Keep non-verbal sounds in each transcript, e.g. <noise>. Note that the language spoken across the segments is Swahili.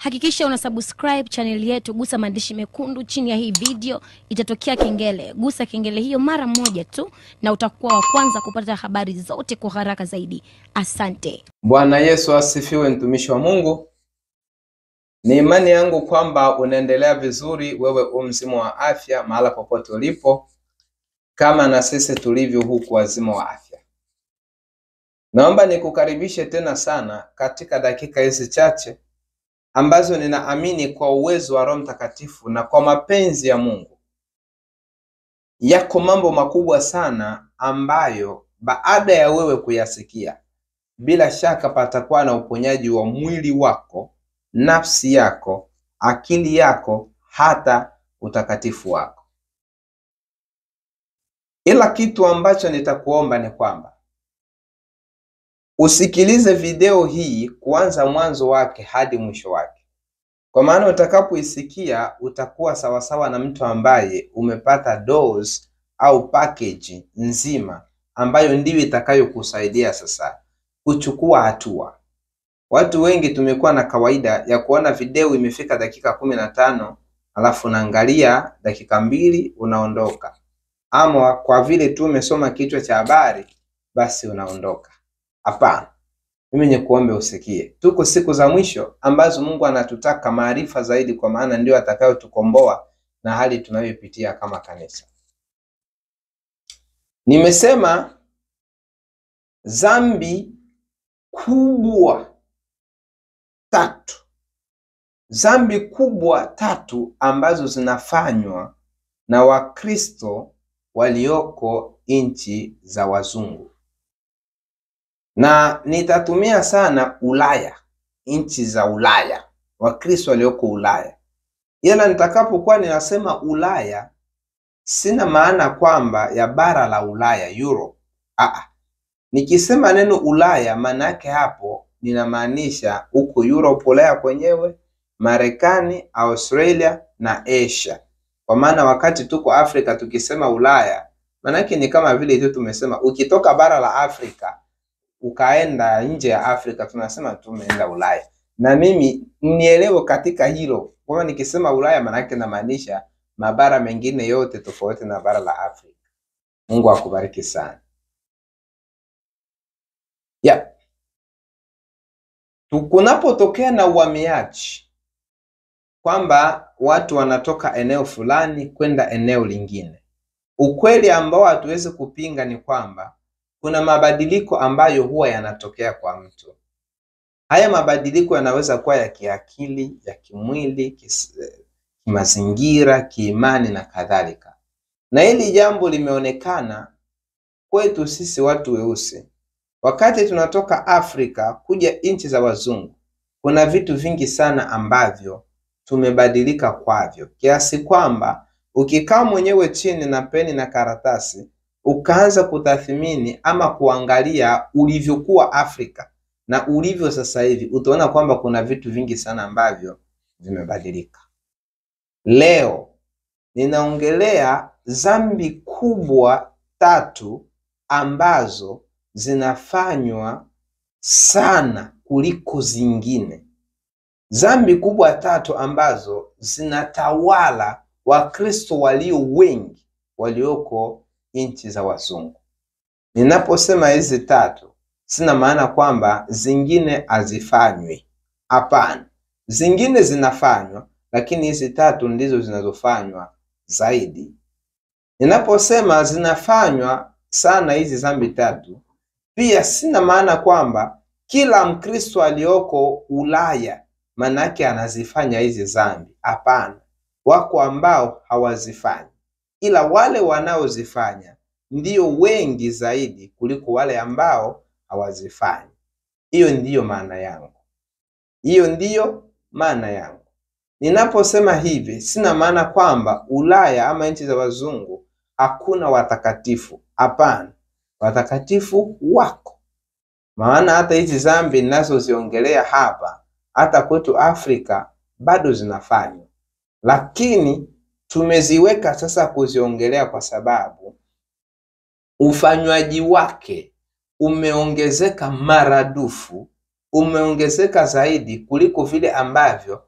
Hakikisha una subscribe channel yetu, gusa maandishi mekundu chini ya hii video, itatokea kengele. Gusa kengele hiyo mara moja tu, na utakuwa wa kwanza kupata habari zote kwa haraka zaidi. Asante. Bwana Yesu asifiwe, mtumishi wa Mungu. Ni imani yangu kwamba unaendelea vizuri, wewe u mzima wa afya mahala popote ulipo, kama na sisi tulivyo huku wazima wa afya. Naomba nikukaribishe tena sana katika dakika hizi chache ambazo ninaamini kwa uwezo wa Roho Mtakatifu na kwa mapenzi ya Mungu, yako mambo makubwa sana ambayo baada ya wewe kuyasikia bila shaka patakuwa na uponyaji wa mwili wako, nafsi yako, akili yako, hata utakatifu wako. Ila kitu ambacho nitakuomba ni kwamba usikilize video hii kuanza mwanzo wake hadi mwisho wake, kwa maana utakapoisikia utakuwa sawasawa na mtu ambaye umepata dose au package nzima ambayo ndiyo itakayokusaidia sasa kuchukua hatua. Watu wengi tumekuwa na kawaida ya kuona video imefika dakika kumi na tano alafu unaangalia dakika mbili unaondoka, ama kwa vile tu umesoma kichwa cha habari basi unaondoka. Hapana, mimi nikuombe usikie, tuko siku za mwisho ambazo Mungu anatutaka maarifa zaidi, kwa maana ndio atakayotukomboa na hali tunayopitia kama kanisa. Nimesema dhambi kubwa tatu, dhambi kubwa tatu ambazo zinafanywa na Wakristo walioko nchi za wazungu, na nitatumia sana Ulaya, nchi za Ulaya, Wakristo walioko Ulaya. Ila nitakapokuwa ninasema Ulaya, sina maana kwamba ya bara la Ulaya, Europe. Aa, nikisema neno Ulaya maana yake hapo ninamaanisha huko Europe, Ulaya kwenyewe, Marekani, Australia na Asia. Kwa maana wakati tuko Afrika tukisema Ulaya maana yake ni kama vile tu tumesema ukitoka bara la Afrika ukaenda nje ya Afrika tunasema tumeenda Ulaya. Na mimi nielewe katika hilo kwamba nikisema Ulaya maana yake namaanisha mabara mengine yote tofauti na bara la Afrika. Mungu akubariki sana. Yeah. Kunapotokea na uhamiaji kwamba watu wanatoka eneo fulani kwenda eneo lingine, ukweli ambao hatuwezi kupinga ni kwamba kuna mabadiliko ambayo huwa yanatokea kwa mtu. Haya mabadiliko yanaweza kuwa ya kiakili, ya kimwili, kimazingira, kiimani na kadhalika. Na hili jambo limeonekana kwetu sisi watu weusi wakati tunatoka Afrika kuja nchi za wazungu, kuna vitu vingi sana ambavyo tumebadilika kwavyo, kiasi kwamba ukikaa mwenyewe chini na peni na karatasi ukaanza kutathmini ama kuangalia ulivyokuwa Afrika na ulivyo sasa hivi, utaona kwamba kuna vitu vingi sana ambavyo vimebadilika. Leo ninaongelea dhambi kubwa tatu ambazo zinafanywa sana kuliko zingine. Dhambi kubwa tatu ambazo zinatawala Wakristo walio wengi walioko nchi za wazungu. Ninaposema hizi tatu, sina maana kwamba zingine hazifanywi. Hapana, zingine zinafanywa, lakini hizi tatu ndizo zinazofanywa zaidi. Ninaposema zinafanywa sana hizi dhambi tatu, pia sina maana kwamba kila Mkristo aliyoko Ulaya manake anazifanya hizi dhambi. Hapana, wako ambao hawazifanyi, ila wale wanaozifanya ndio wengi zaidi kuliko wale ambao hawazifanyi. Hiyo ndiyo maana yangu, hiyo ndiyo maana yangu. Ninaposema hivi, sina maana kwamba Ulaya ama nchi za wazungu hakuna watakatifu. Hapana, watakatifu wako, maana hata hizi dhambi ninazoziongelea hapa hata kwetu Afrika bado zinafanywa, lakini tumeziweka sasa kuziongelea kwa sababu ufanywaji wake umeongezeka maradufu, umeongezeka zaidi kuliko vile ambavyo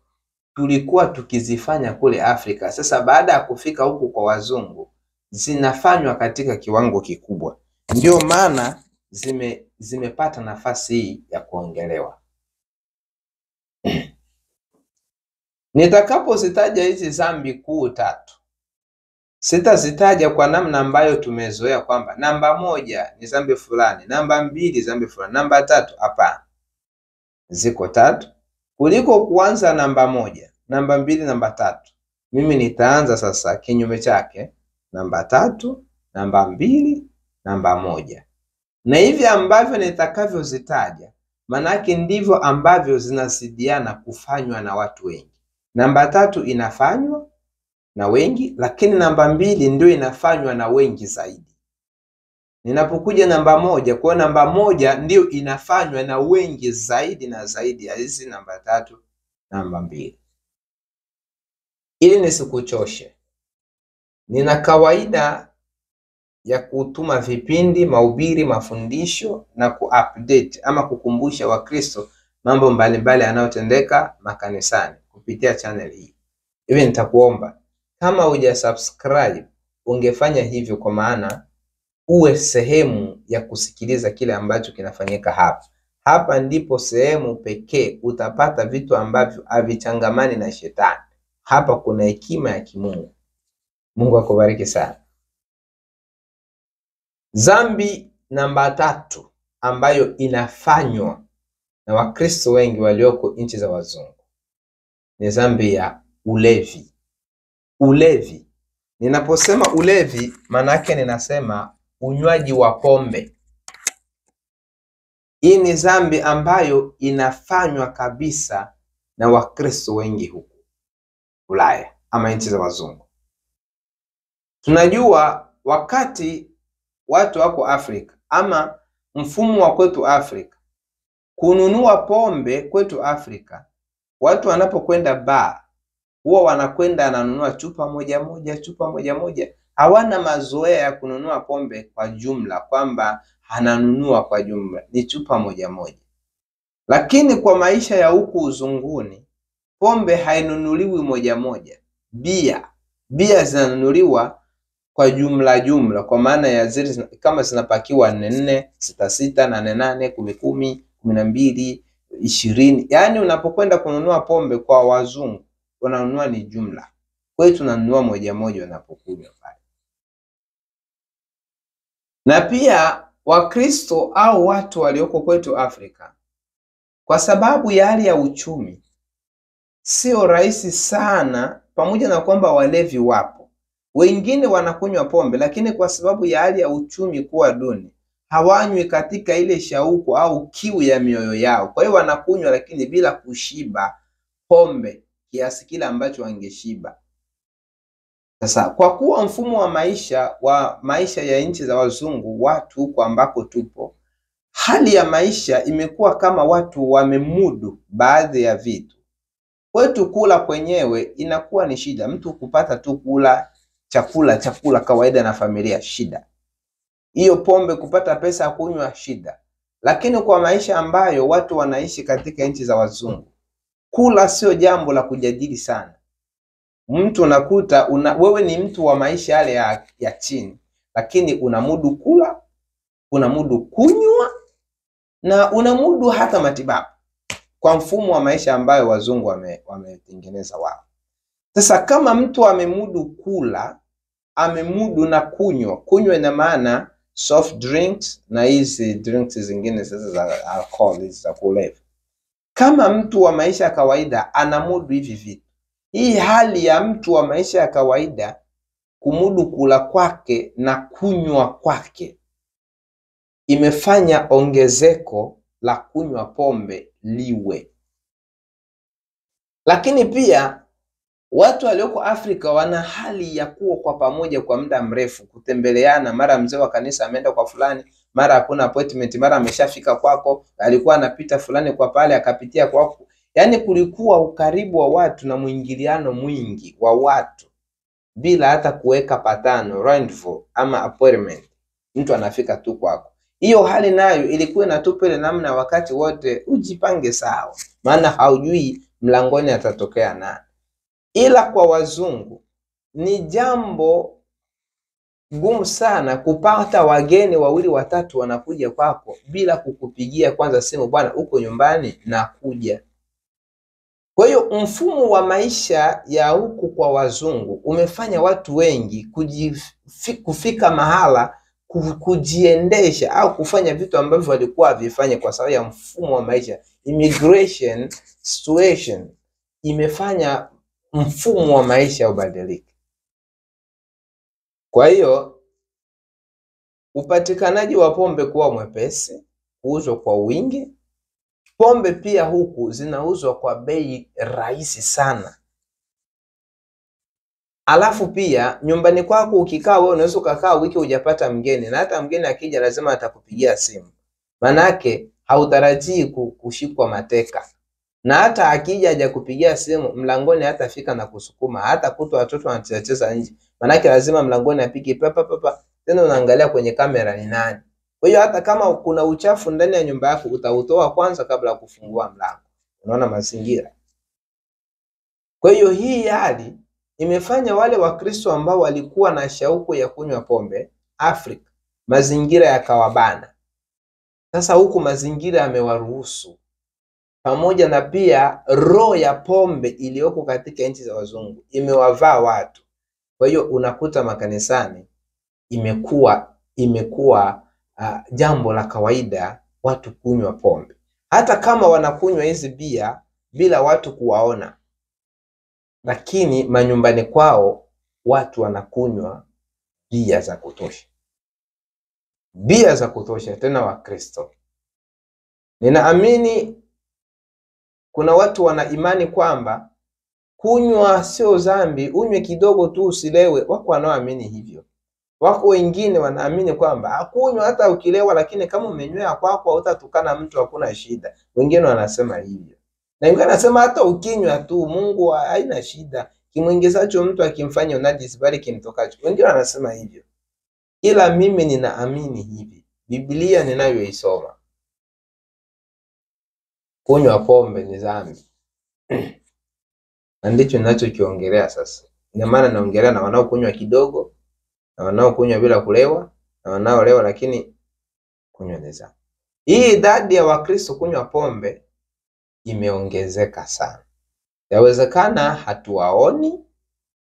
tulikuwa tukizifanya kule Afrika. Sasa baada ya kufika huku kwa wazungu, zinafanywa katika kiwango kikubwa, ndio maana zime zimepata nafasi hii ya kuongelewa. <clears throat> Nitakapozitaja hizi dhambi kuu tatu, sitazitaja kwa namna ambayo tumezoea kwamba namba moja ni dhambi fulani, namba mbili dhambi fulani, namba tatu. Hapana, ziko tatu. Kuliko kuanza namba moja, namba mbili, namba tatu, mimi nitaanza sasa kinyume chake, namba tatu, namba mbili, namba moja, na hivi ambavyo nitakavyozitaja, manake ndivyo ambavyo zinazidiana kufanywa na watu wengi. Namba tatu inafanywa na wengi, lakini namba mbili ndio inafanywa na wengi zaidi. Ninapokuja namba moja, kwa namba moja ndio inafanywa na wengi zaidi na zaidi ya hizi namba tatu, namba mbili. Ili nisikuchoshe, nina kawaida ya kutuma vipindi, mahubiri, mafundisho na kuupdate ama kukumbusha Wakristo mambo mbalimbali yanayotendeka makanisani kupitia channel hii. Hivi nitakuomba kama uja subscribe ungefanya hivyo, kwa maana uwe sehemu ya kusikiliza kile ambacho kinafanyika hapa. Hapa ndipo sehemu pekee utapata vitu ambavyo havichangamani na shetani. Hapa kuna hekima ya kimungu. Mungu akubariki sana. Dhambi namba tatu ambayo inafanywa na Wakristo wengi walioko nchi za wazungu ni dhambi ya ulevi. Ulevi, ninaposema ulevi, maana yake ninasema unywaji wa pombe. Hii ni dhambi ambayo inafanywa kabisa na Wakristo wengi huku Ulaya ama nchi za wazungu. Tunajua wakati watu wako Afrika ama mfumo wa kwetu Afrika, kununua pombe kwetu Afrika, watu wanapokwenda baa huwa wanakwenda ananunua chupa moja moja, chupa moja moja. Hawana mazoea ya kununua pombe kwa jumla, kwamba ananunua kwa jumla, ni chupa moja moja. Lakini kwa maisha ya huku uzunguni, pombe hainunuliwi moja moja. Bia bia zinanunuliwa kwa jumla jumla, kwa maana ya zile kama zinapakiwa nne nne, sita sita, nane nane, kumi kumi, kumi na mbili, ishirini. Yaani unapokwenda kununua pombe kwa wazungu unanunua ni jumla, kwetu tunanunua moja moja unapokunywa pale. Na pia Wakristo au watu walioko kwetu Afrika, kwa sababu ya hali ya uchumi, sio rahisi sana, pamoja na kwamba walevi wapo wengine wanakunywa pombe, lakini kwa sababu ya hali ya uchumi kuwa duni, hawanywi katika ile shauku au kiu ya mioyo yao. Kwa hiyo wanakunywa, lakini bila kushiba pombe kiasi kile ambacho wangeshiba. Sasa kwa kuwa mfumo wa maisha wa maisha ya nchi za wazungu, watu huko ambako tupo, hali ya maisha imekuwa kama watu wamemudu baadhi ya vitu. Kwetu kula kwenyewe inakuwa ni shida, mtu kupata tu kula chakula chakula kawaida na familia shida, hiyo pombe kupata pesa ya kunywa shida. Lakini kwa maisha ambayo watu wanaishi katika nchi za wazungu, kula sio jambo la kujadili sana. Mtu unakuta una, wewe ni mtu wa maisha yale ya, ya chini, lakini unamudu kula, unamudu kunywa na unamudu hata matibabu, kwa mfumo wa maisha ambayo wazungu wametengeneza wame wao. Sasa kama mtu amemudu kula, amemudu na kunywa, kunywa ina maana soft drinks na hizi drinks zingine sasa za alcohol hizi za kulevya. Kama mtu wa maisha ya kawaida anamudu hivi vitu, hii hali ya mtu wa maisha ya kawaida kumudu kula kwake na kunywa kwake imefanya ongezeko la kunywa pombe liwe, lakini pia watu walioko Afrika wana hali ya kuwa kwa pamoja kwa muda mrefu, kutembeleana. Mara mzee wa kanisa ameenda kwa fulani, mara hakuna appointment, mara ameshafika kwako, alikuwa anapita fulani kwa pale akapitia kwako. Yaani kulikuwa ukaribu wa watu na mwingiliano mwingi wa watu bila hata kuweka patano rendezvous ama appointment, mtu anafika tu kwako. Hiyo hali nayo ilikuwa inatupa ile namna wakati wote ujipange sawa, maana haujui mlangoni atatokea nani. Ila kwa wazungu ni jambo gumu sana kupata wageni wawili watatu wanakuja kwako bila kukupigia kwanza simu, bwana, uko nyumbani? Nakuja. Kwa hiyo mfumo wa maisha ya huku kwa wazungu umefanya watu wengi kujifi, kufika mahala kujiendesha au kufanya vitu ambavyo walikuwa havifanye kwa sababu ya mfumo wa maisha. Immigration situation imefanya mfumo wa maisha ubadilike. Kwa hiyo upatikanaji wa pombe kuwa mwepesi, kuuzwa kwa wingi. Pombe pia huku zinauzwa kwa bei rahisi sana. Alafu pia nyumbani kwako ukikaa wewe unaweza ukakaa wiki hujapata mgeni, na hata mgeni akija lazima atakupigia simu, manake hautarajii kushikwa mateka. Na hata akija hajakupigia simu mlangoni, hatafika na kusukuma, hata kuta watoto wanachezacheza nje, manake lazima mlangoni apige papa papa, tena unaangalia kwenye kamera ni nani. Kwa hiyo hata kama kuna uchafu ndani ya nyumba yako utautoa kwanza kabla ya kufungua mlango. Unaona mazingira. Kwa hiyo hii hali imefanya wale Wakristo ambao walikuwa na shauku ya kunywa pombe Afrika, mazingira yakawabana. Sasa huku mazingira yamewaruhusu, pamoja na pia roho ya pombe iliyoko katika nchi za wazungu imewavaa watu. Kwa hiyo unakuta makanisani imekuwa imekuwa uh, jambo la kawaida watu kunywa pombe, hata kama wanakunywa hizi bia bila watu kuwaona lakini manyumbani kwao watu wanakunywa bia za kutosha, bia za kutosha, tena Wakristo. Ninaamini kuna watu wana imani kwamba kunywa sio dhambi, unywe kidogo tu usilewe. Wako wanaoamini hivyo. Wako wengine wanaamini kwamba hakunywa hata ukilewa, lakini kama umenywea kwako hautatukana mtu, hakuna shida. Wengine wanasema hivyo na wengine wanasema hata ukinywa tu Mungu haina shida, kimwingizacho mtu akimfanya unajisi, bali kimtokacho. Wengine wanasema hivyo, ila mimi ninaamini hivi, Biblia ninayoisoma, kunywa pombe ni dhambi na ndicho ninachokiongelea sasa. Ina maana naongelea na wanaokunywa kidogo na wanaokunywa bila kulewa na wanaolewa, lakini kunywa ni dhambi. Hii idadi ya Wakristo kunywa pombe imeongezeka sana. Yawezekana hatuwaoni,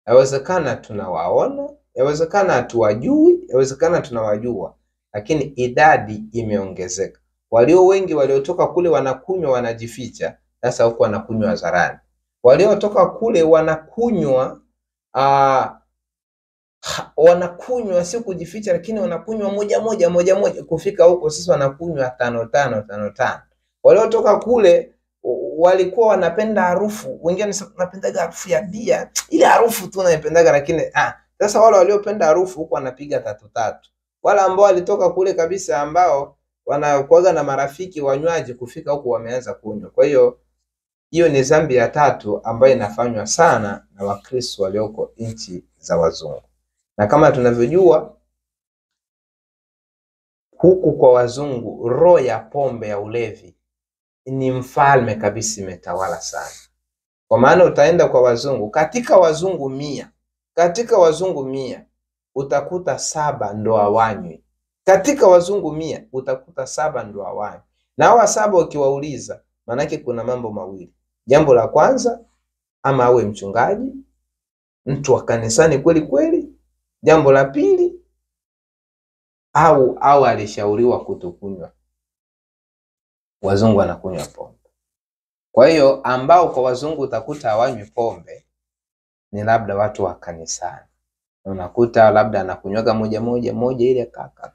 yawezekana tunawaona, yawezekana hatuwajui, yawezekana tunawajua, lakini idadi imeongezeka. Walio wengi waliotoka kule wanakunywa wanajificha, sasa huku wanakunywa hadharani. Waliotoka kule wanakunywa aa, wanakunywa sio kujificha, lakini wanakunywa moja moja moja moja. Kufika huko sasa wanakunywa tano tano tano tano. Waliotoka kule walikuwa wanapenda harufu, wengine wanapendaga napendaga harufu ya bia, ile harufu tu naipendaga, lakini ah, sasa wale waliopenda harufu huko wanapiga tatu tatu. Wale ambao walitoka kule kabisa, ambao wanakuaga na marafiki wanywaji, kufika huku wameanza kunywa. Kwa hiyo hiyo ni dhambi ya tatu ambayo inafanywa sana na Wakristo walioko nchi za wazungu, na kama tunavyojua huku kwa wazungu, roho ya pombe ya ulevi ni mfalme kabisa, imetawala sana. Kwa maana utaenda kwa wazungu, katika wazungu mia, katika wazungu mia utakuta saba ndo hawanywi. Katika wazungu mia utakuta saba ndo hawai, na hawa saba ukiwauliza, maanake kuna mambo mawili. Jambo la kwanza, ama awe mchungaji, mtu wa kanisani kweli kweli. Jambo la pili, au au alishauriwa kutokunywa. Wazungu wanakunywa pombe. Kwa hiyo ambao kwa wazungu utakuta hawanywi pombe ni labda watu wa kanisani, unakuta labda anakunywaga moja moja moja ile kaka.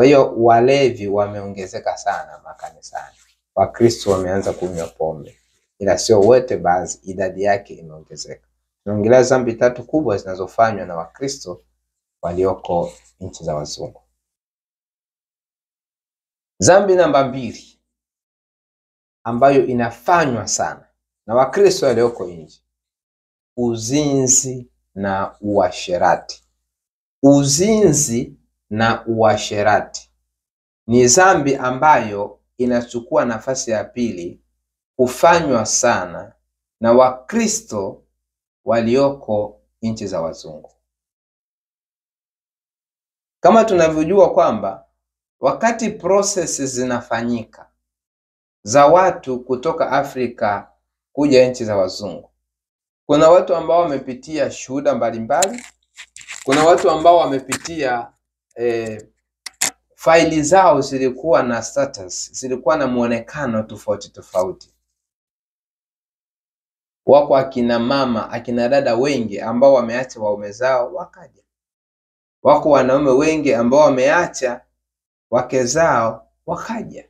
Kwa hiyo walevi wameongezeka sana makanisani, Wakristo wameanza kunywa pombe, ila sio wote, baadhi, idadi yake imeongezeka. Tunaongelea dhambi tatu kubwa zinazofanywa na Wakristo walioko nchi za wazungu. Dhambi namba mbili ambayo inafanywa sana na Wakristo walioko nje, uzinzi na uasherati. Uzinzi na uasherati ni dhambi ambayo inachukua nafasi ya pili kufanywa sana na Wakristo walioko nchi za wazungu. Kama tunavyojua kwamba wakati prosesi zinafanyika za watu kutoka Afrika kuja nchi za wazungu, kuna watu ambao wamepitia shuhuda mbalimbali, kuna watu ambao wamepitia eh, faili zao zilikuwa na status, zilikuwa na muonekano tofauti tofauti. Wako akina mama, akina dada wengi ambao wameacha waume zao wakaja. Wako wanaume wengi ambao wameacha wake zao wakaja.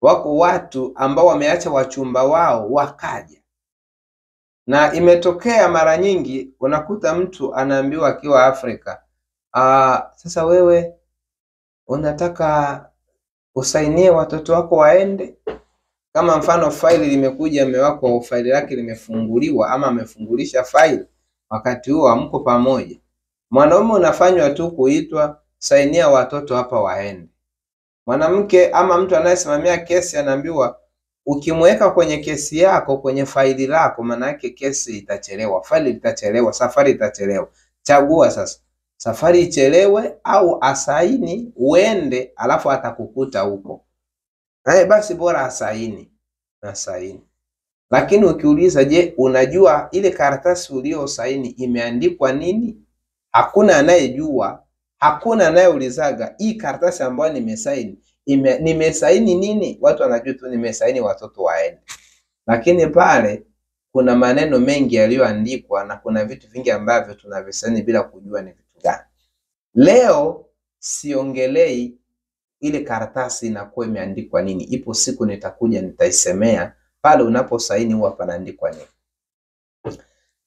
Wako watu ambao wameacha wachumba wao wakaja. Na imetokea mara nyingi unakuta mtu anaambiwa akiwa Afrika, ah, sasa wewe unataka usainie watoto wako waende kama mfano faili limekuja, mume wako faili lake limefunguliwa ama amefungulisha faili, wakati huo amko pamoja, mwanaume unafanywa tu kuitwa sainia watoto hapa waende. Mwanamke ama mtu anayesimamia kesi anaambiwa ukimweka kwenye kesi yako kwenye faili lako, maana yake kesi itachelewa, faili litachelewa, safari itachelewa. Chagua sasa, safari ichelewe au asaini uende, alafu atakukuta huko. Eh, basi bora asaini na saini. Lakini ukiuliza, je, unajua ile karatasi uliosaini imeandikwa nini? Hakuna anayejua, hakuna anayeulizaga hii karatasi ambayo nimesaini ime, nimesaini nini? Watu wanajua tu nimesaini watoto waende, lakini pale kuna maneno mengi yaliyoandikwa na kuna vitu vingi ambavyo tunavisaini bila kujua ni gani. Leo siongelei ile karatasi inakuwa imeandikwa nini. Ipo siku nitakuja nitaisemea pale unaposaini huwa panaandikwa nini.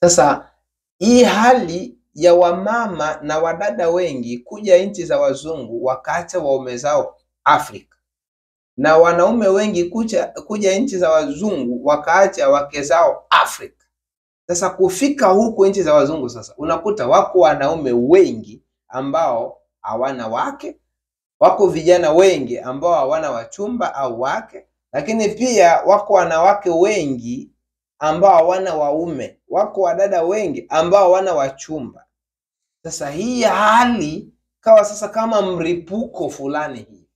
Sasa hii hali ya wamama na wadada wengi kuja nchi za wazungu wakaacha waume zao Afrika, na wanaume wengi kuja, kuja nchi za wazungu wakaacha wake zao Afrika. Sasa kufika huku nchi za wazungu, sasa unakuta wako wanaume wengi ambao hawana wake wako vijana wengi ambao hawana wachumba au wake, lakini pia wako wanawake wengi ambao hawana waume, wako wadada wengi ambao hawana wachumba. Sasa hii hali kawa sasa kama mripuko fulani hii,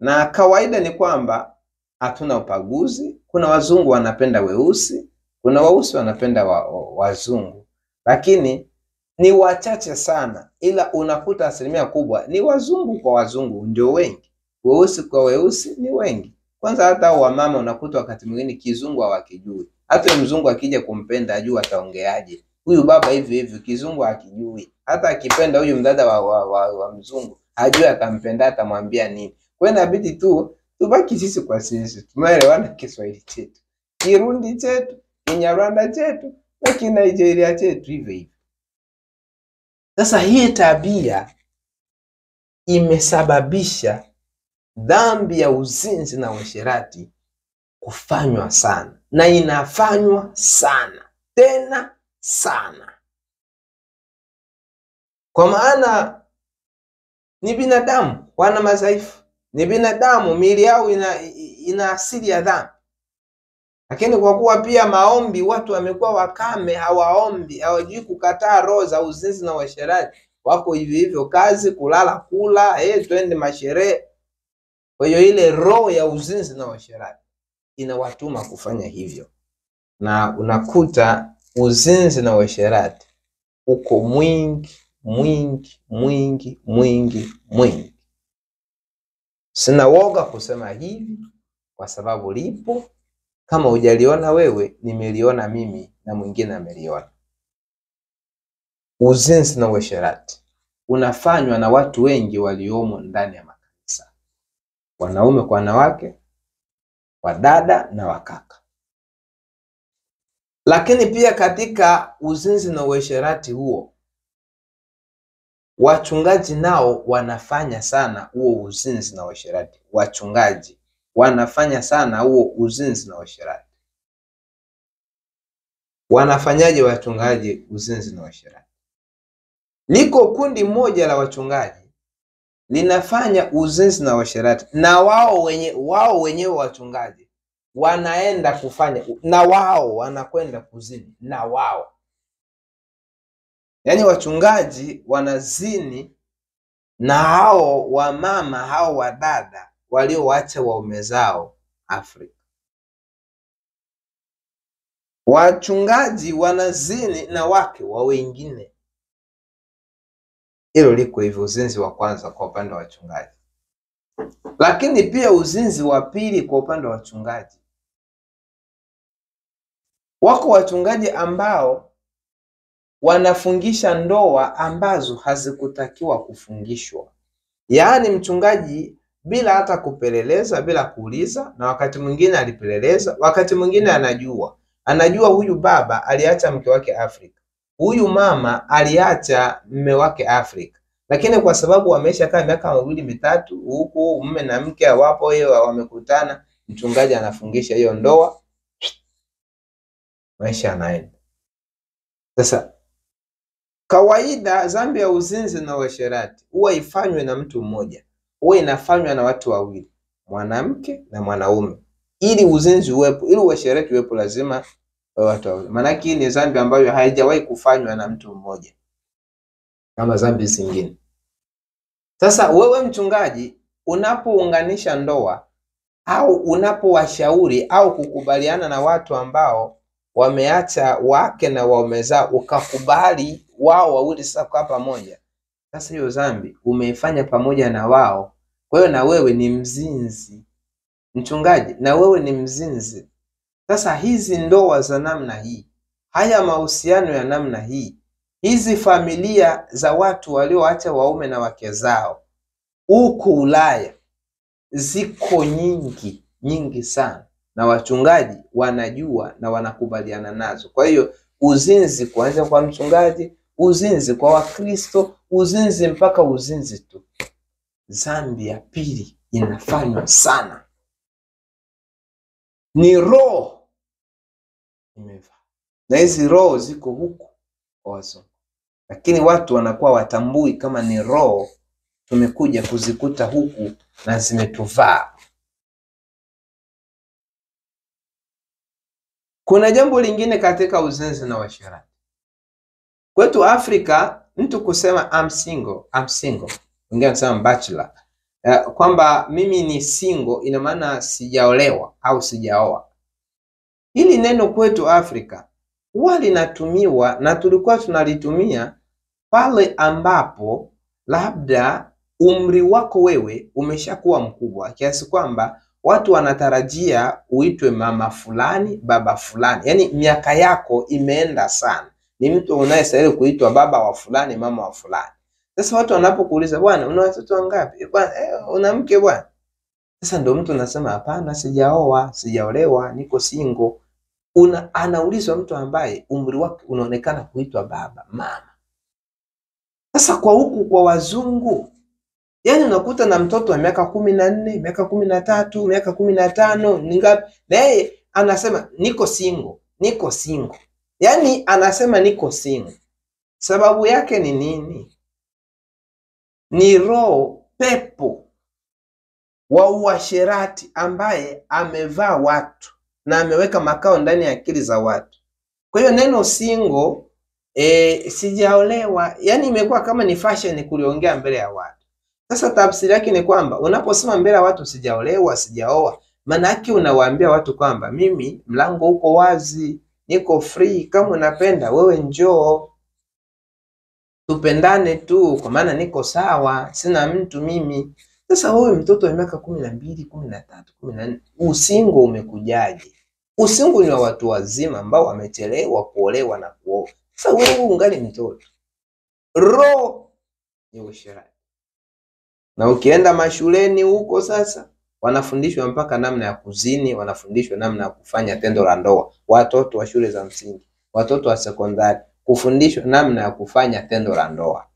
na kawaida ni kwamba hatuna upaguzi. Kuna wazungu wanapenda weusi, kuna weusi wanapenda wa, wa, wazungu, lakini ni wachache sana, ila unakuta asilimia kubwa ni wazungu kwa wazungu ndio wengi, weusi kwa weusi ni wengi. Kwanza hata wamama unakuta wakati mwingine kizungu hawakijui, hata mzungu akija kumpenda ajua ataongeaje, huyu baba hivi hivi, kizungu hakijui. Hata akipenda huyu mdada wa, wa, wa, wa mzungu hajui atampenda atamwambia nini. Kwa hiyo inabidi tu tubaki sisi kwa sisi, tunaelewana Kiswahili chetu, Kirundi chetu, Kinyarwanda chetu na Kinigeria chetu hivyo hivyo. Sasa hii tabia imesababisha dhambi ya uzinzi na uasherati kufanywa sana, na inafanywa sana tena sana, kwa maana ni binadamu, wana madhaifu, ni binadamu, miili yao ina, ina asili ya dhambi. Lakini kwa kuwa pia maombi, watu wamekuwa wakame, hawaombi, hawajui kukataa roho za uzinzi na uasherati, wako hivyo hivyo, kazi kulala, kula, eh, twende masherehe. Kwa hiyo ile roho ya uzinzi na uasherati inawatuma kufanya hivyo, na unakuta uzinzi na uasherati uko mwingi mwingi mwingi mwingi mwingi. Sina woga kusema hivi kwa sababu lipo kama hujaliona wewe, nimeliona mimi na mwingine ameliona. Uzinzi na uasherati unafanywa na watu wengi waliomo ndani ya makanisa, wanaume kwa wanawake, wadada na wakaka. Lakini pia katika uzinzi na uasherati huo, wachungaji nao wanafanya sana huo uzinzi na uasherati. Wachungaji wanafanya sana huo uzinzi na uasherati. Wanafanyaje wachungaji uzinzi na uasherati? Liko kundi moja la wachungaji linafanya uzinzi na uasherati, na wao wenye wao wenyewe wachungaji wanaenda kufanya na wao wanakwenda kuzini na wao, yaani wachungaji wanazini na hao wamama hao wadada waliowacha waume zao Afrika. Wachungaji wanazini na wake wa wengine. Hilo liko hivyo, uzinzi wa kwanza kwa upande wa wachungaji, lakini pia uzinzi wa pili kwa upande wa wachungaji. Wako wachungaji ambao wanafungisha ndoa ambazo hazikutakiwa kufungishwa, yaani mchungaji bila hata kupeleleza, bila kuuliza, na wakati mwingine alipeleleza, wakati mwingine anajua. Anajua huyu baba aliacha mke wake Afrika, huyu mama aliacha mme wake Afrika, lakini kwa sababu wameshakaa miaka miwili mitatu huku mme na mke hawapo, hiyo wamekutana, mchungaji anafungisha hiyo ndoa, maisha yanaenda. Sasa kawaida, dhambi ya uzinzi na uasherati huwa ifanywe na mtu mmoja, huwa inafanywa na watu wawili, mwanamke na mwanaume ili uzinzi uwepo, ili uasherati uwepo, lazima watu wawili. Maanake hii ni dhambi ambayo haijawahi kufanywa na mtu mmoja kama dhambi zingine. Sasa wewe mchungaji, unapounganisha ndoa au unapowashauri au kukubaliana na watu ambao wameacha wake na waume zao, ukakubali wao wawili sasa kwa pamoja, sasa hiyo dhambi umeifanya pamoja na wao. Kwa hiyo na wewe ni mzinzi mchungaji na wewe ni mzinzi. Sasa hizi ndoa za namna hii, haya mahusiano ya namna hii, hizi familia za watu walioacha waume na wake zao huku Ulaya ziko nyingi nyingi sana, na wachungaji wanajua na wanakubaliana nazo. Kwa hiyo uzinzi kuanzia kwa mchungaji, uzinzi kwa Wakristo, uzinzi mpaka uzinzi tu, dhambi ya pili inafanywa sana. Ni roho imevaa, na hizi roho ziko huku kwa wazungu, lakini watu wanakuwa watambui kama ni roho tumekuja kuzikuta huku na zimetuvaa. Kuna jambo lingine katika uzinzi na uasherati. Kwetu Afrika, mtu kusema I'm single, I'm single, wengine wanasema bachelor. Uh, kwamba mimi ni single ina maana sijaolewa au sijaoa. Hili neno kwetu Afrika huwa linatumiwa na tulikuwa tunalitumia pale ambapo labda umri wako wewe umeshakuwa mkubwa kiasi kwamba watu wanatarajia uitwe mama fulani, baba fulani, yaani miaka yako imeenda sana, ni mtu unayestahili kuitwa baba wa fulani, mama wa fulani. Sasa watu wanapokuuliza bwana, una watoto wangapi? Bwana, eh, una mke bwana? Sasa ndio mtu anasema hapana, sijaoa, sijaolewa, niko single. Una anaulizwa mtu ambaye umri wake unaonekana kuitwa baba, mama. Sasa kwa huku kwa wazungu, yaani unakuta na mtoto wa miaka kumi na nne, miaka kumi na tatu, miaka kumi na tano, ni ngapi? Na yeye anasema niko single, niko single. Yaani anasema niko single. Sababu yake ni nini? ni roho pepo wa uasherati ambaye amevaa watu na ameweka makao ndani ya akili za watu. Kwa hiyo neno single e, sijaolewa, yani imekuwa kama ni fashion kuliongea mbele ya watu. Sasa tafsiri yake ni kwamba unaposema mbele ya watu sijaolewa, sijaoa, maana yake unawaambia watu kwamba mimi mlango uko wazi, niko free, kama unapenda wewe njoo tupendane tu, kwa maana niko sawa, sina mtu mimi. Sasa wewe mtoto wa miaka kumi na mbili, kumi na tatu, kumi na nne, usingo umekujaje? Usingo ni wa watu wazima ambao wamechelewa kuolewa na kuoa. Sasa wewe ungali mtoto, roho ni uasherati. Na ukienda mashuleni huko sasa wanafundishwa mpaka namna ya kuzini, wanafundishwa namna ya kufanya tendo la ndoa, watoto wa shule za msingi, watoto wa sekondari kufundishwa namna ya kufanya tendo la ndoa.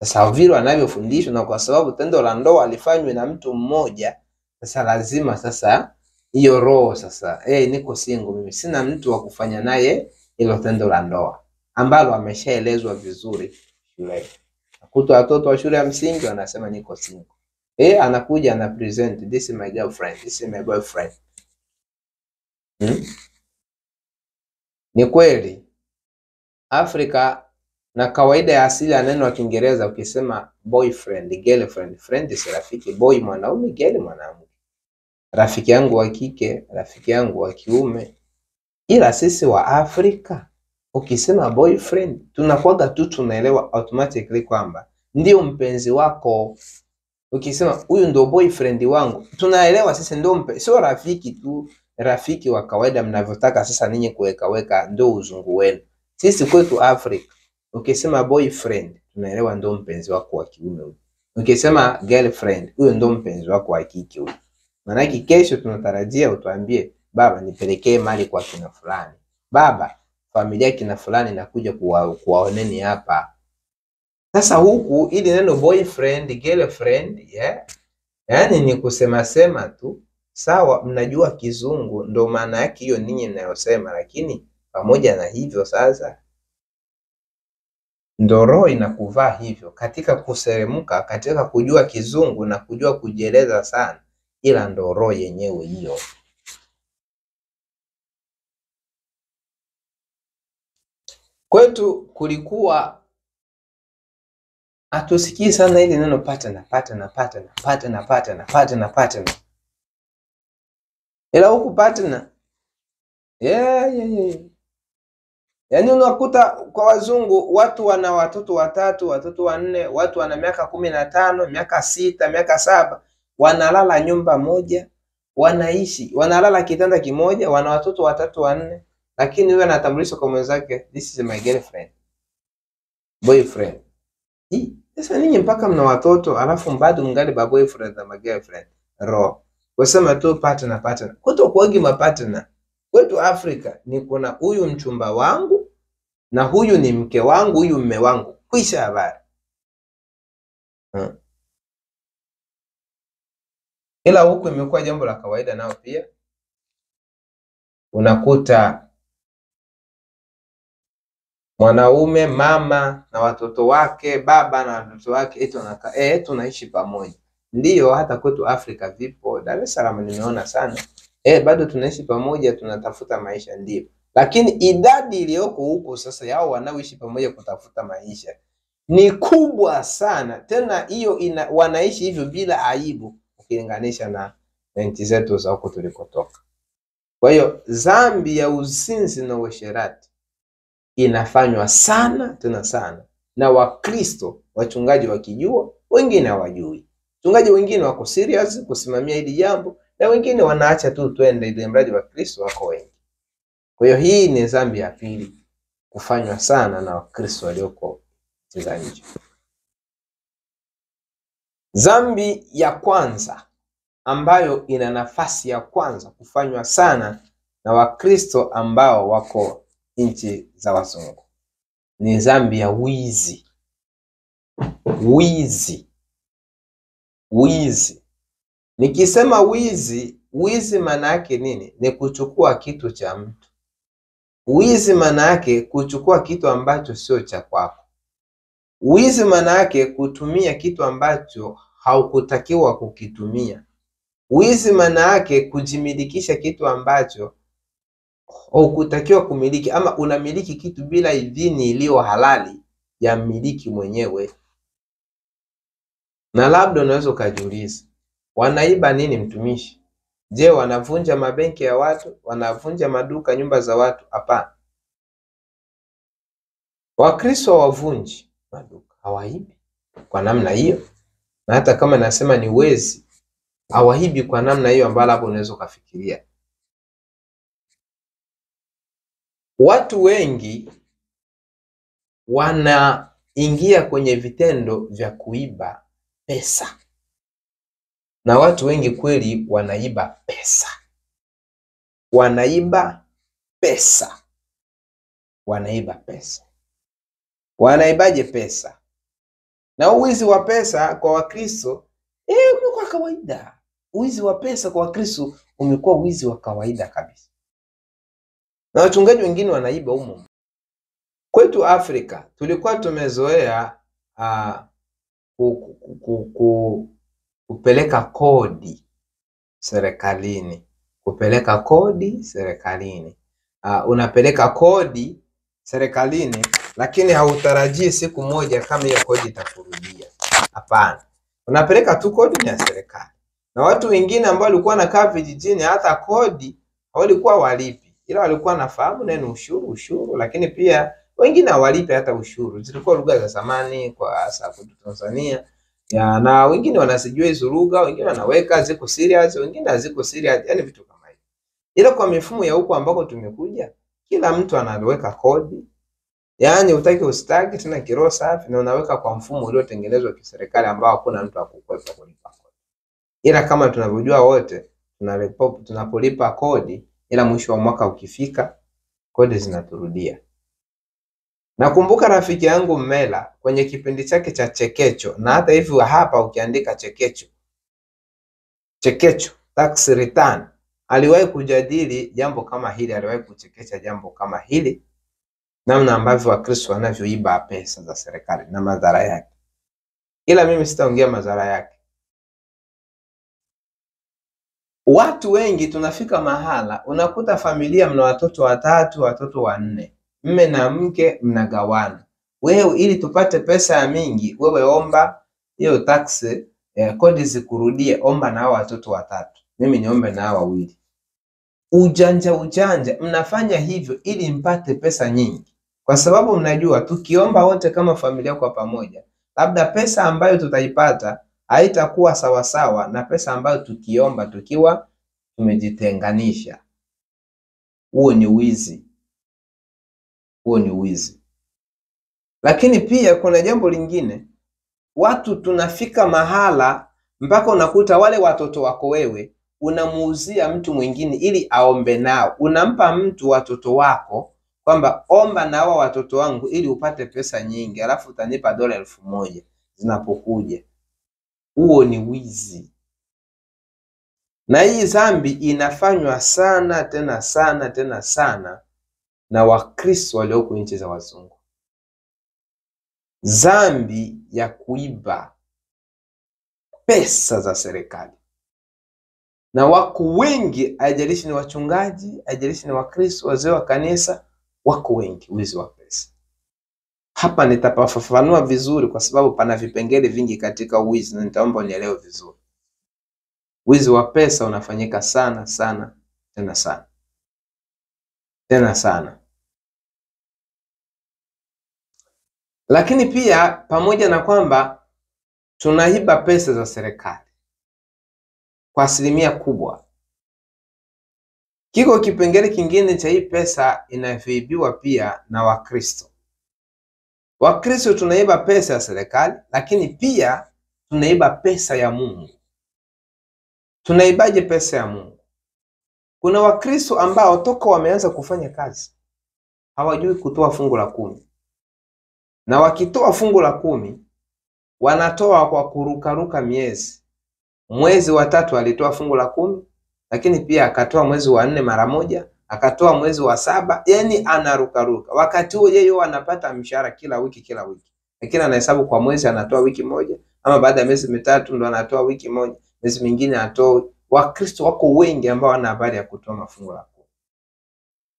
Sasa vile wanavyofundishwa, na kwa sababu tendo la ndoa alifanywe na mtu mmoja, sasa lazima sasa hiyo roho sasa, eh, niko single mimi, sina mtu wa kufanya naye hilo tendo la ndoa ambalo ameshaelezwa vizuri shuleni. Nakuta watoto wa shule ya msingi wanasema niko single. Eh, anakuja ana present this is my girlfriend, this is my boyfriend. hmm? Ni kweli Afrika na kawaida ya asili ya neno la Kiingereza ukisema boyfriend, girlfriend, friend si rafiki, boy mwanaume, girl mwanamke, rafiki yangu wa kike, rafiki yangu wa kiume. Ila sisi wa Afrika ukisema boyfriend, tunakuwaga tu tunaelewa automatically kwamba ndio mpenzi wako. Ukisema huyu ndo boyfriend wangu, tunaelewa sisi ndio mpe, sio rafiki tu, rafiki wa kawaida mnavyotaka sasa ninyi kuweka weka, ndio uzungu wenu. Sisi kwetu Afrika ukisema boyfriend tunaelewa ndo mpenzi wako wa kiume huyo. Ukisema girlfriend huyo ndo mpenzi wako wa kike huyo. Maanake kesho tunatarajia utuambie, baba, nipelekee mali kwa kina fulani, baba, familia kina fulani nakuja kuwa, kuwaoneni hapa. Sasa huku ili neno boyfriend, girlfriend, yeah, yaani ni kusema sema tu. Sawa, mnajua kizungu ndo maana yake hiyo ninyi mnayosema, lakini pamoja na hivyo sasa ndo roho inakuvaa hivyo katika kuseremka, katika kujua kizungu na kujua kujieleza sana, ila ndo roho yenyewe hiyo. Kwetu kulikuwa hatusikii sana ile neno partner, partner, partner, partner, partner, partner, partner. Ila huku partner, yeah, yeah, yeah. Yaani unakuta kwa wazungu watu wana watoto watatu, watoto wanne, watu wana miaka kumi na tano, miaka sita, miaka saba, wanalala nyumba moja, wanaishi, wanalala kitanda kimoja, wana watoto watatu wanne, lakini huyo anatambulishwa kwa mwenzake, this is my girlfriend, boyfriend. Hii, Sasa ninyi mpaka mna watoto alafu bado mngali ba boyfriend na girlfriend. Ro. Kusema tu partner partner. Kuto kuagi ma partner. Kwetu Afrika ni kuna huyu mchumba wangu na huyu ni mke wangu, huyu mme wangu. Kwisha habari. Hmm. Ila huku imekuwa jambo la kawaida nao pia. Unakuta mwanaume mama na watoto wake, baba na watoto wake, eti wanakaa eh, tunaishi pamoja. Ndiyo, hata kwetu Afrika vipo. Dar es Salaam nimeona sana eh, bado tunaishi pamoja, tunatafuta maisha, ndio. Lakini idadi iliyoko huko sasa yao wanaoishi pamoja kutafuta maisha ni kubwa sana, tena hiyo ina wanaishi hivyo bila aibu ukilinganisha na nchi zetu za huko tulikotoka. Kwa hiyo dhambi ya uzinzi na uasherati inafanywa sana tena sana na Wakristo, wachungaji wakijua, wengine hawajui. Wachungaji wengine wako serious kusimamia hili jambo na wengine wanaacha tu twende, ili mradi Wakristo wako wengi. Kwa hiyo hii ni dhambi ya pili kufanywa sana na Wakristo walioko nchi za nje. Dhambi ya kwanza ambayo ina nafasi ya kwanza kufanywa sana na Wakristo ambao wako nchi za wazungu ni dhambi ya wizi. Wizi, wizi. Nikisema wizi, wizi maana yake nini? Ni kuchukua kitu cha mtu. Wizi maana yake kuchukua kitu ambacho sio cha kwako. Wizi maana yake kutumia kitu ambacho haukutakiwa kukitumia. Wizi maana yake kujimilikisha kitu ambacho hukutakiwa kumiliki, ama unamiliki kitu bila idhini iliyo halali ya mmiliki mwenyewe. Na labda unaweza ukajiuliza, wanaiba nini mtumishi? Je, wanavunja mabenki ya watu? Wanavunja maduka, nyumba za watu? Hapana. Wakristo hawavunji maduka, hawaibi kwa namna hiyo, na hata kama nasema ni wezi, hawaibi kwa namna hiyo ambayo hapo unaweza ukafikiria. Watu wengi wanaingia kwenye vitendo vya kuiba pesa, na watu wengi kweli wanaiba pesa, wanaiba pesa, wanaiba pesa. Wanaibaje pesa? Na uwizi wa pesa kwa Wakristo eh, umekuwa kawaida. Uwizi wa pesa kwa Wakristo umekuwa wizi wa kawaida kabisa, na wachungaji wengine wanaiba humo. Kwetu Afrika tulikuwa tumezoea uh, ku, ku, ku, ku, kupeleka kodi serikalini kupeleka kodi serikalini. Uh, unapeleka kodi serikalini, lakini hautarajii siku moja kama hiyo kodi itakurudia. Hapana, unapeleka tu kodi ni ya serikali, na watu wengine ambao walikuwa wanakaa vijijini hata kodi walikuwa walipi, ila walikuwa nafahamu neno ushuru, ushuru, lakini pia wengine hawalipi hata ushuru. Zilikuwa lugha za zamani kwa hasa Tanzania ya, na wengine wanasijua hizo lugha, wengine wanaweka ziko serious, wengine haziko serious, yani vitu kama hivyo. Ila kwa mifumo ya huko ambako tumekuja, kila mtu anaweka kodi, yani utaki ustaki tena kiroho safi, na unaweka kwa mfumo uliotengenezwa kiserikali ambao hakuna mtu akukwepa kulipa kodi. Ila kama tunavyojua wote, tunalipo- tunapolipa kodi, ila mwisho wa mwaka ukifika, kodi zinaturudia. Nakumbuka rafiki yangu Mela kwenye kipindi chake cha Chekecho, na hata hivi hapa ukiandika Chekecho, Chekecho tax return, aliwahi kujadili jambo kama hili, aliwahi kuchekecha jambo kama hili, namna ambavyo Wakristo wanavyoiba pesa za serikali na madhara yake, ila mimi sitaongea madhara yake. Watu wengi tunafika mahala unakuta familia mna watoto watatu, watoto wanne, mme na mke mnagawana. Wewe ili tupate pesa ya mingi, wewe omba hiyo tax eh, kodi zikurudie, omba na hao watoto watatu, mimi niombe na hao wawili. Ujanja ujanja, mnafanya hivyo ili mpate pesa nyingi, kwa sababu mnajua tukiomba wote kama familia kwa pamoja, labda pesa ambayo tutaipata haitakuwa sawasawa na pesa ambayo tukiomba tukiwa tumejitenganisha. Huo ni wizi, huo ni wizi. Lakini pia kuna jambo lingine, watu tunafika mahala mpaka unakuta wale watoto wako wewe unamuuzia mtu mwingine ili aombe nao. Unampa mtu watoto wako kwamba omba na hawa watoto wangu ili upate pesa nyingi, alafu utanipa dola elfu moja zinapokuja. Huo ni wizi, na hii dhambi inafanywa sana tena sana tena sana na Wakristo walioko nchi za wazungu, dhambi ya kuiba pesa za serikali. Na wako wengi, haijalishi ni wachungaji, haijalishi ni Wakristo, wazee wa kanisa, wako wengi wizi wa. Hapa nitapafafanua vizuri kwa sababu pana vipengele vingi katika wizi na nitaomba unielewe vizuri. Wizi wa pesa unafanyika sana sana tena sana tena sana, lakini pia pamoja na kwamba tunaiba pesa za serikali kwa asilimia kubwa, kiko kipengele kingine cha hii pesa inavyoibiwa pia na Wakristo. Wakristo tunaiba pesa ya serikali, lakini pia tunaiba pesa ya Mungu. Tunaibaje pesa ya Mungu? Kuna Wakristo ambao toka wameanza kufanya kazi hawajui kutoa fungu la kumi, na wakitoa fungu la kumi wanatoa kwa kurukaruka miezi. Mwezi wa tatu alitoa fungu la kumi, lakini pia akatoa mwezi wa nne mara moja, akatoa mwezi wa saba, yani anarukaruka. Wakati huo yeye anapata mshahara kila wiki kila wiki, lakini anahesabu kwa mwezi, anatoa wiki moja, ama baada ya miezi mitatu ndo anatoa wiki moja, miezi mingine anatoa. Wakristo wako wengi ambao wana habari ya kutoa mafungu la kumi,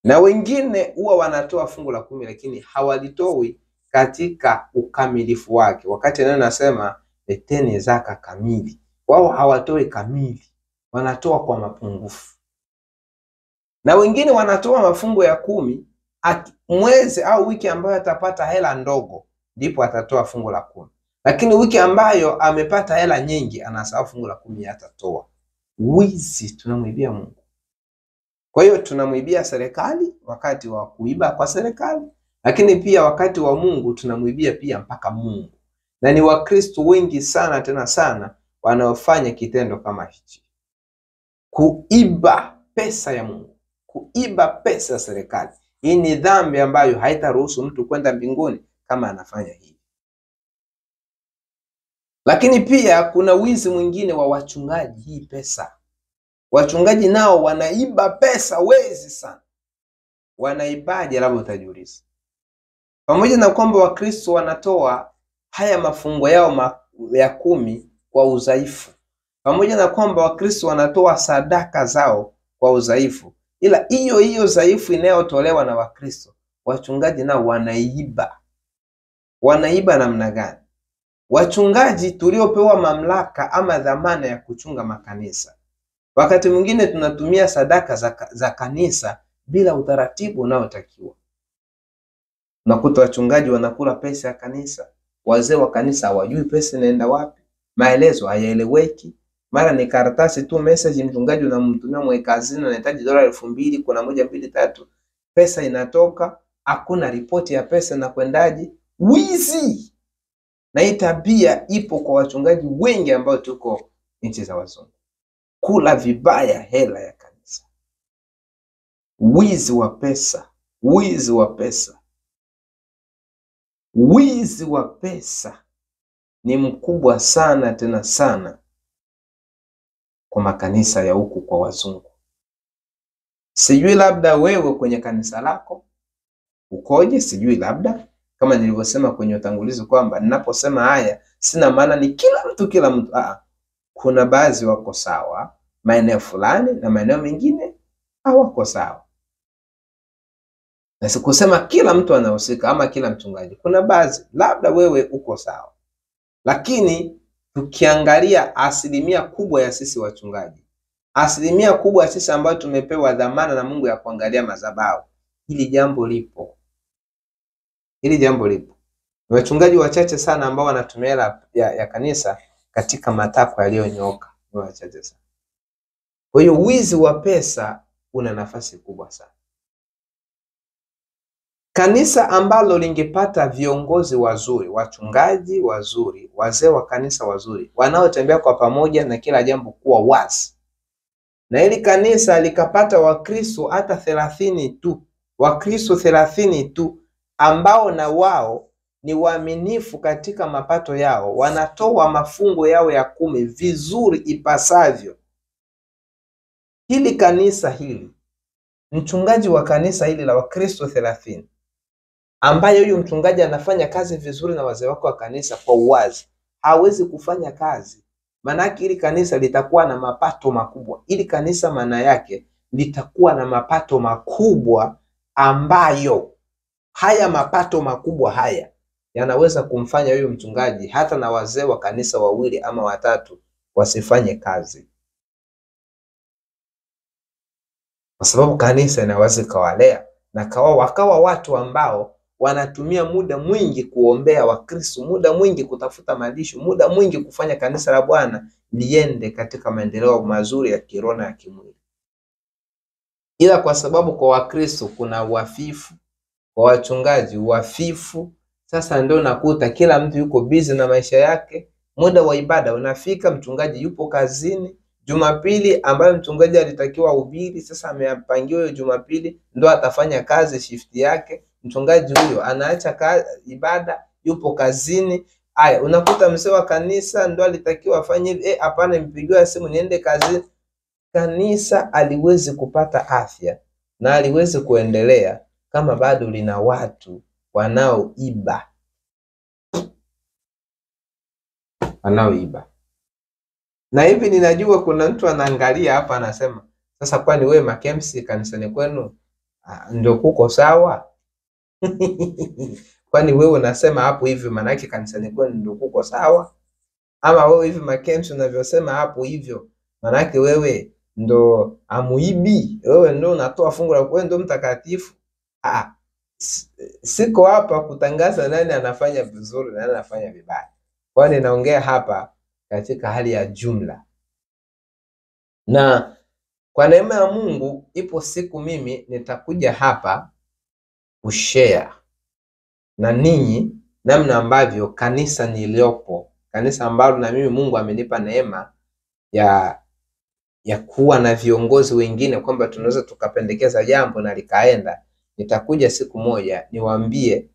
na wengine huwa wanatoa fungu la kumi, lakini hawalitoi katika ukamilifu wake. Wakati neno nasema leteni zaka kamili, wao hawatoi kamili, wanatoa kwa mapungufu na wengine wanatoa mafungo ya kumi mwezi au wiki ambayo atapata hela ndogo ndipo atatoa fungu la kumi, lakini wiki ambayo amepata hela nyingi anasahau fungu la kumi atatoa. Wizi, tunamwibia Mungu. Kwa hiyo tunamwibia serikali wakati wa kuiba kwa serikali, lakini pia wakati wa Mungu tunamwibia pia mpaka Mungu, na ni Wakristo wengi sana tena sana wanaofanya kitendo kama hichi, kuiba pesa ya Mungu kuiba pesa ya serikali. Hii ni dhambi ambayo haitaruhusu mtu kwenda mbinguni kama anafanya hivi. Lakini pia kuna wizi mwingine wa wachungaji, hii pesa. Wachungaji nao wanaiba pesa, wezi sana. Wanaibaje? Labda utajiuliza. Pamoja na kwamba Wakristo wanatoa haya mafungo yao ma ya kumi kwa udhaifu, pamoja na kwamba Wakristo wanatoa sadaka zao kwa udhaifu, ila hiyo hiyo dhaifu inayotolewa na Wakristo, wachungaji nao wanaiba. Wanaiba namna gani? Wachungaji tuliopewa mamlaka ama dhamana ya kuchunga makanisa, wakati mwingine tunatumia sadaka za, za kanisa bila utaratibu unaotakiwa. Unakuta wachungaji wanakula pesa ya kanisa, wazee wa kanisa hawajui pesa inaenda wapi, maelezo hayaeleweki. Mara ni karatasi tu, message mchungaji unamtumia mweka hazina, anahitaji dola elfu mbili kuna moja mbili tatu, pesa inatoka, hakuna ripoti ya pesa na kwendaji. Wizi! Na hii tabia ipo kwa wachungaji wengi ambao tuko nchi za wazungu, kula vibaya hela ya kanisa, wizi wa pesa, wizi wa pesa, wizi wa pesa ni mkubwa sana tena sana kwa makanisa ya huku kwa wazungu. Sijui labda wewe kwenye kanisa lako ukoje, sijui labda kama nilivyosema kwenye utangulizi kwamba ninaposema haya sina maana ni kila mtu kila mtu. Aa, kuna baadhi wako sawa maeneo fulani na maeneo mengine hawako sawa, na sikusema kila mtu anahusika ama kila mchungaji. Kuna baadhi labda wewe uko sawa, lakini tukiangalia asilimia kubwa ya sisi wachungaji, asilimia kubwa ya sisi ambayo tumepewa dhamana na Mungu ya kuangalia madhabahu, hili jambo lipo, hili jambo lipo. Ni wachungaji wachache sana ambao wanatumia hela ya, ya kanisa katika matakwa yaliyonyoka ni wachache sana. Kwa hiyo wizi wa pesa una nafasi kubwa sana. Kanisa ambalo lingepata viongozi wazuri, wachungaji wazuri, wazee wa kanisa wazuri, wanaotembea kwa pamoja na kila jambo kuwa wazi, na hili kanisa likapata Wakristo hata thelathini tu, Wakristo thelathini tu ambao na wao ni waaminifu katika mapato yao, wanatoa mafungo yao ya kumi vizuri ipasavyo. Hili kanisa hili, mchungaji wa kanisa hili la Wakristo thelathini ambaye huyu mchungaji anafanya kazi vizuri na wazee wake wa kanisa kwa uwazi, hawezi kufanya kazi. Maanake ili kanisa litakuwa na mapato makubwa. Ili kanisa maana yake litakuwa na mapato makubwa, ambayo haya mapato makubwa haya yanaweza kumfanya huyu mchungaji hata na wazee wa kanisa wawili ama watatu wasifanye kazi, kwa sababu kanisa inaweza ikawalea na kawa wakawa watu ambao wanatumia muda mwingi kuombea Wakristo, muda mwingi kutafuta malisho, muda mwingi kufanya kanisa la Bwana liende katika maendeleo mazuri ya kiroho na ya kimwili. Ila kwa sababu kwa Wakristo kuna uafifu, kwa wachungaji uafifu, sasa ndio nakuta kila mtu yuko busy na maisha yake. Muda wa ibada unafika, mchungaji yupo kazini. Jumapili ambayo mchungaji alitakiwa uhubiri, sasa amepangiwa hiyo Jumapili ndo atafanya kazi shifti yake. Mchungaji huyo anaacha ka, ibada, yupo kazini. Aya, unakuta mzee wa kanisa ndo alitakiwa afanye hivi, eh, hapana, nimepigiwa simu niende kazini. Kanisa aliwezi kupata afya na aliwezi kuendelea kama bado lina watu wanaoiba, wanaoiba na hivi ninajua kuna mtu anaangalia hapa anasema, sasa kwani wewe Makemsi kanisani kwenu ah, ndio kuko sawa? <laughs> Kwani wewe unasema hapo hivyo, maanake kanisani kwenu ndio kuko sawa? Ama wewe hivi Makenzi unavyosema hapo hivyo maanake wewe ndo amuibi, wewe ndo unatoa fungu la wewe ndo mtakatifu? Ah, siko hapa kutangaza nani anafanya vizuri na nani anafanya vibaya, kwani naongea hapa katika hali ya jumla, na kwa neema ya Mungu, ipo siku mimi nitakuja hapa kushare na ninyi namna ambavyo kanisa niliyopo, kanisa ambalo na mimi Mungu amenipa neema ya ya kuwa na viongozi wengine, kwamba tunaweza tukapendekeza jambo na likaenda. Nitakuja siku moja niwaambie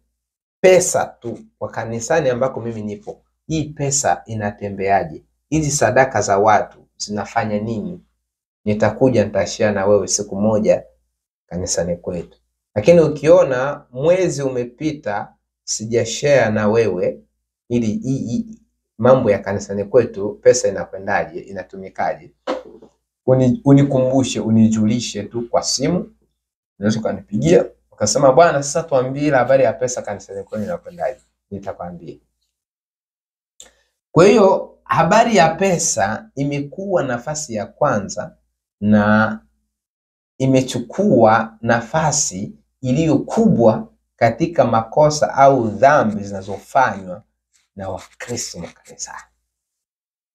pesa tu kwa kanisani ambako mimi nipo hii pesa inatembeaje? Hizi sadaka za watu zinafanya nini? Nitakuja nitashare na wewe siku moja kanisani kwetu. Lakini ukiona mwezi umepita sijashare na wewe ili mambo ya kanisani kwetu, pesa inakwendaje, inatumikaje, uni, unikumbushe unijulishe tu kwa simu, unaweza ukanipigia ukasema, bwana, sasa tuambie habari ya pesa kanisani kwenu inakwendaje? Nitakwambia. Kwa hiyo habari ya pesa imekuwa nafasi ya kwanza na imechukua nafasi iliyo kubwa katika makosa au dhambi zinazofanywa na Wakristo makanisani.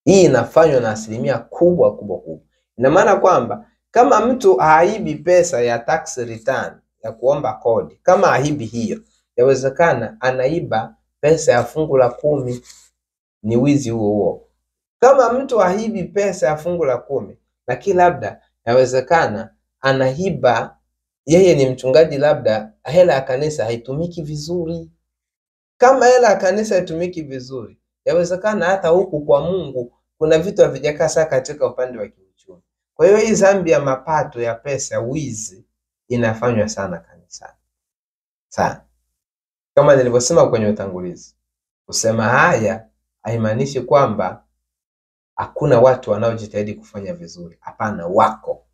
Hii inafanywa na asilimia kubwa kubwa kubwa. Ina maana kwamba kama mtu haibi pesa ya tax return ya kuomba kodi, kama haibi hiyo, yawezekana anaiba pesa ya fungu la kumi, ni wizi huo huo. Kama mtu haibi pesa ya fungu la kumi, lakini labda yawezekana anaiba, yeye ni mchungaji, labda hela ya kanisa haitumiki vizuri. Kama hela ya kanisa haitumiki vizuri, yawezekana hata huku kwa Mungu kuna vitu havijakaa sawa katika upande wa kiuchumi. Kwa hiyo hii dhambi ya mapato ya pesa, wizi, inafanywa sana kanisani sana. Kama nilivyosema kwenye utangulizi, kusema haya haimaanishi kwamba hakuna watu wanaojitahidi kufanya vizuri. Hapana, wako.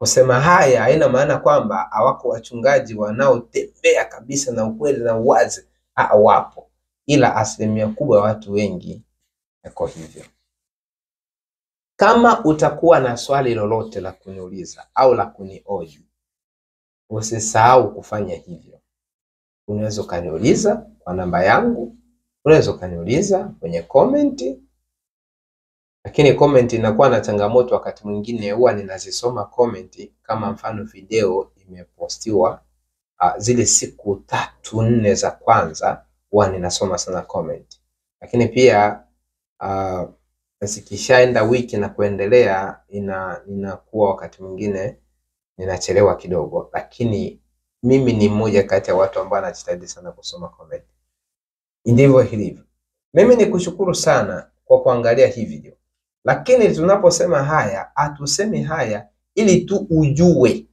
Kusema haya haina maana kwamba hawako wachungaji wanaotembea kabisa na ukweli na uwazi. hawapo, ila asilimia kubwa ya watu wengi yako hivyo. Kama utakuwa na swali lolote la kuniuliza au la kunioji, usisahau kufanya hivyo. Unaweza ukaniuliza kwa namba yangu, unaweza ukaniuliza kwenye komenti, lakini komenti inakuwa na changamoto. Wakati mwingine huwa ninazisoma komenti, kama mfano video imepostiwa uh, zile siku tatu nne za kwanza, huwa ninasoma sana komenti, lakini pia uh, zikishaenda wiki na kuendelea, ina inakuwa wakati mwingine ninachelewa kidogo, lakini mimi ni mmoja kati ya watu ambao anajitahidi sana kusoma comment. Ndivyo hilivyo. Mimi ni kushukuru sana kwa kuangalia hii video, lakini tunaposema haya hatusemi haya ili tu ujue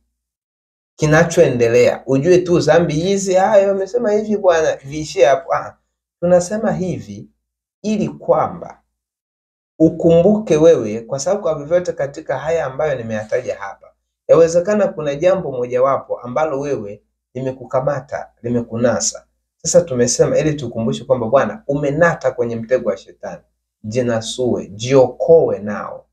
kinachoendelea, ujue tu zambi hizi, haya wamesema hivi bwana, viishie hapo. Ah, tunasema hivi ili kwamba ukumbuke wewe, kwa sababu kwa vyovyote katika haya ambayo nimeyataja hapa, yawezekana kuna jambo mojawapo ambalo wewe limekukamata limekunasa. Sasa tumesema ili tukumbushe kwamba bwana, umenata kwenye mtego wa shetani, jinasue, jiokoe nao.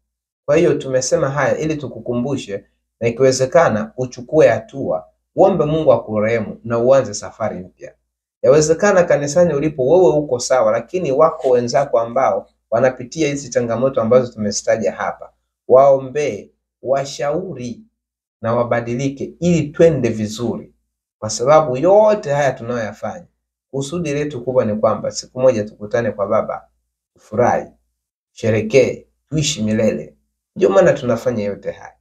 Kwa hiyo tumesema haya ili tukukumbushe, na ikiwezekana uchukue hatua, uombe Mungu akurehemu na uanze safari mpya. Yawezekana kanisani ulipo wewe uko sawa, lakini wako wenzako ambao wanapitia hizi changamoto ambazo tumezitaja hapa, waombee, washauri na wabadilike, ili twende vizuri, kwa sababu yote haya tunayoyafanya, kusudi letu kubwa ni kwamba siku moja tukutane kwa Baba, tufurahi, sherekee, tuishi milele. Ndio maana tunafanya yote haya,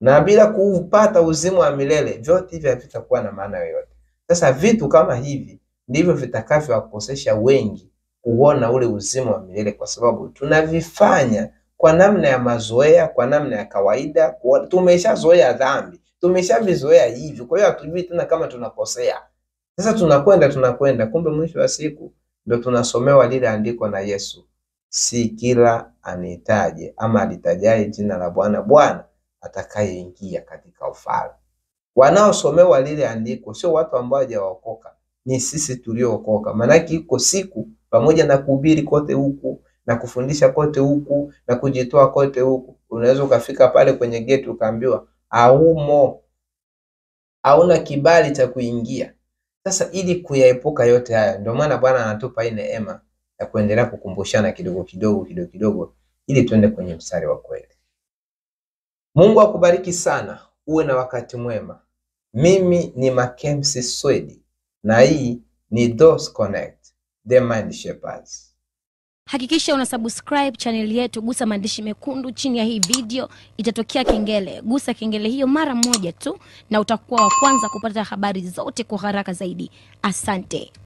na bila kupata uzima wa milele, vyote hivi havitakuwa na maana yoyote. Sasa vitu kama hivi ndivyo vitakavyowakosesha wengi kuona ule uzima wa milele kwa sababu tunavifanya kwa namna ya mazoea, kwa namna ya kawaida. Tumeshazoea dhambi, tumeshavizoea hivi, kwa hiyo hatujui tena kama tunakosea. Sasa tunakwenda tunakwenda, kumbe mwisho wa siku ndo tunasomewa lile andiko na Yesu, si kila anitaje ama alitajaye jina la Bwana Bwana atakayeingia katika ufalme. Wanaosomewa lile andiko sio watu ambao hawajaokoka, ni sisi tuliookoka. Maanake iko siku pamoja na kuhubiri kote huku na kufundisha kote huku na kujitoa kote huku, unaweza ukafika pale kwenye geti ukaambiwa aumo hauna kibali cha kuingia. Sasa ili kuyaepuka yote haya, ndio maana Bwana anatupa hii neema ya kuendelea kukumbushana kidogo kidogo kidogo kidogo, ili tuende kwenye mstari wa kweli. Mungu akubariki sana, uwe na wakati mwema. Mimi ni Makemsi Swedi na hii ni Dos Connect, The Mind Shapers. Hakikisha una subscribe channel yetu, gusa maandishi mekundu chini ya hii video, itatokea kengele. Gusa kengele hiyo mara moja tu, na utakuwa wa kwanza kupata habari zote kwa haraka zaidi. Asante.